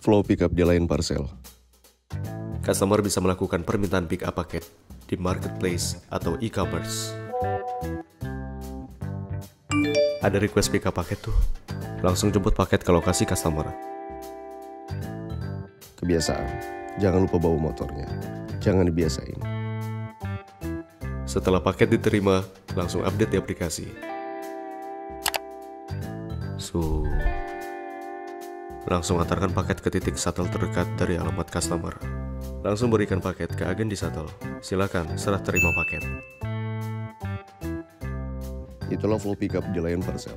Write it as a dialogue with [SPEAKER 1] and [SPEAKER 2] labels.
[SPEAKER 1] Flow Pickup di lain parcel.
[SPEAKER 2] Customer bisa melakukan permintaan pick up paket di marketplace atau e-commerce. Ada request pick up paket tuh. Langsung jemput paket ke lokasi customer.
[SPEAKER 1] Kebiasaan, jangan lupa bawa motornya. Jangan dibiasain.
[SPEAKER 2] Setelah paket diterima, langsung update di aplikasi. So, langsung antarkan paket ke titik shuttle terdekat dari alamat customer. Langsung berikan paket ke agen di shuttle. Silakan serah terima paket.
[SPEAKER 1] Itulah Flow Pickup di lain parcel.